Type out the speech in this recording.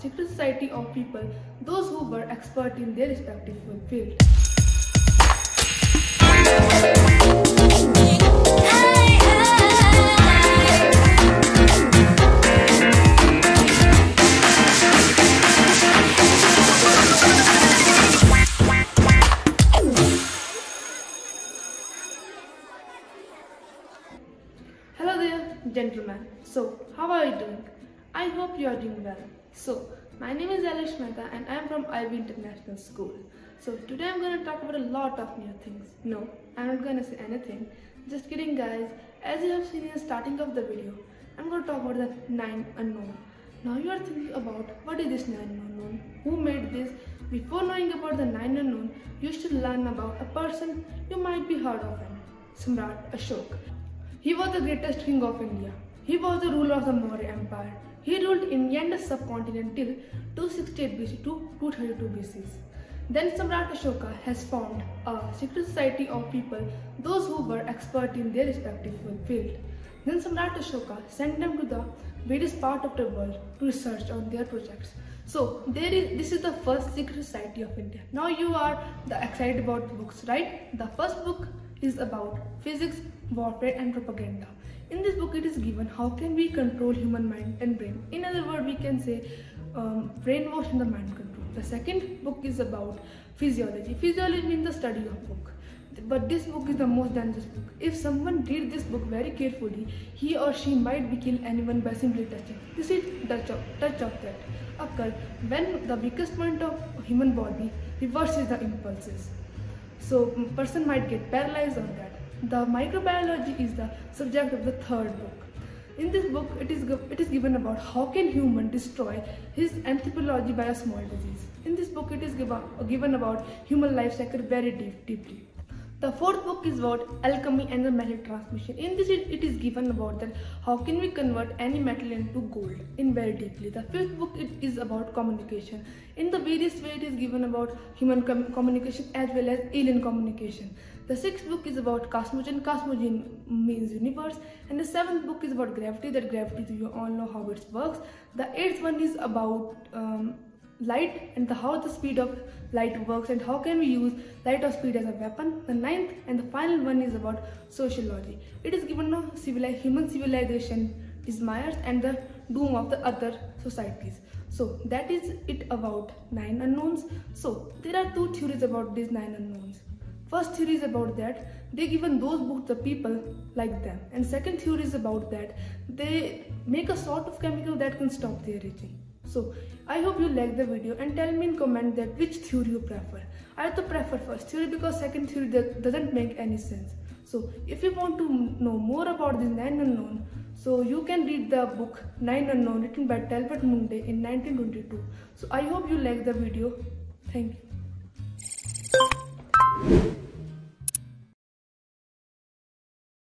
secret society of people, those who were expert in their respective field. Hello there, gentlemen. So, how are you doing? I hope you are doing well. So, my name is Alish Mehta and I am from Ivy International School. So, today I'm going to talk about a lot of new things. No, I'm not going to say anything. Just kidding, guys. As you have seen in the starting of the video, I'm going to talk about the nine unknown. Now, you are thinking about what is this nine unknown? Who made this? Before knowing about the nine unknown, you should learn about a person you might be heard of him, Samrat Ashok. He was the greatest king of India. He was the ruler of the Maurya Empire. He ruled India and the subcontinent till 268 BC to 232 BC. Then Samrat Ashoka has formed a secret society of people, those who were expert in their respective field. Then Samrat Ashoka sent them to the various part of the world to research on their projects. So there is this is the first secret society of India. Now you are the excited about books, right? The first book is about physics, warfare and propaganda. In this book it is given how can we control human mind and brain. In other words we can say um, brainwash and the mind control. The second book is about physiology. Physiology means the study of book. But this book is the most dangerous book. If someone read this book very carefully, he or she might be kill anyone by simply touching. This is touch of, touch of that occur when the weakest point of human body reverses the impulses. So person might get paralyzed on that. The microbiology is the subject of the third book. In this book, it is, it is given about how can human destroy his anthropology by a small disease. In this book, it is given, given about human life cycle very deep, deeply. The fourth book is about alchemy and the metal transmission. In this, it, is given about that how can we convert any metal into gold in very deeply. The fifth book it is about communication. In the various way, it is given about human com communication as well as alien communication. The sixth book is about cosmogen. Cosmogen means universe. And the seventh book is about gravity. That gravity, you all know how it works. The eighth one is about um, light and the, how the speed of light works and how can we use light or speed as a weapon. The ninth and the final one is about sociology. It is given a civili human civilization Myers and the doom of the other societies. So that is it about nine unknowns. So there are two theories about these nine unknowns. First theory is about that they given those books the people like them and second theory is about that they make a sort of chemical that can stop their aging. So I hope you like the video and tell me in comment that which theory you prefer. I have to prefer first theory because second theory doesn't make any sense. So if you want to know more about this 9 unknown, so you can read the book 9 unknown written by Talbot Mundy in 1922. So I hope you like the video. Thank you.